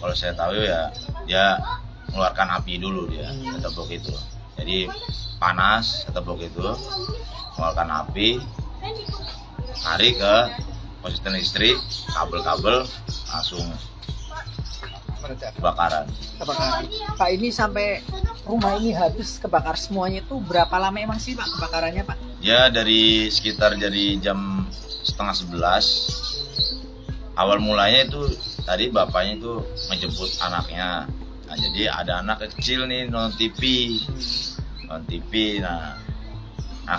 kalau saya tahu ya dia mengeluarkan api dulu dia ketepuk itu jadi panas ketepuk itu mengeluarkan api lari ke konsisten listrik kabel-kabel langsung kebakaran kebakaran. Pak ini sampai rumah ini habis kebakar semuanya itu berapa lama emang sih Pak kebakarannya Pak? ya dari sekitar dari jam setengah sebelas awal mulanya itu tadi bapaknya itu menjemput anaknya. Nah jadi ada anak kecil nih nonton TV nonton TV nah, nah